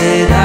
será.